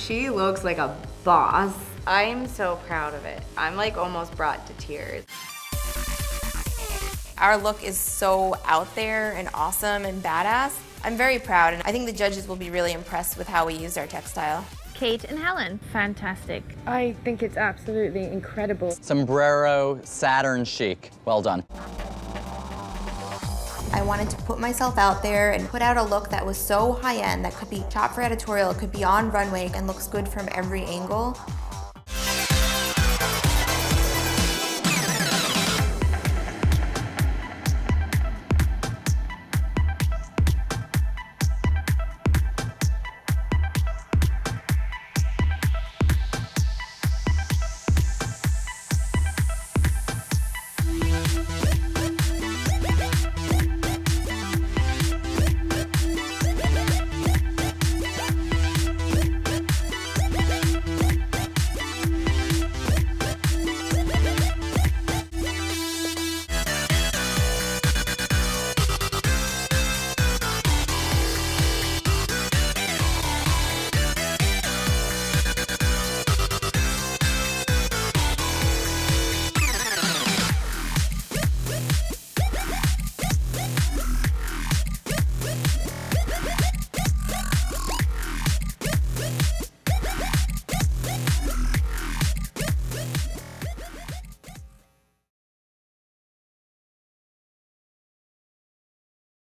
she looks like a boss. I'm so proud of it. I'm like almost brought to tears. Our look is so out there and awesome and badass. I'm very proud and I think the judges will be really impressed with how we used our textile. Kate and Helen. Fantastic. I think it's absolutely incredible. Sombrero Saturn chic. Well done. I wanted to put myself out there and put out a look that was so high end that could be shot for editorial, it could be on runway and looks good from every angle.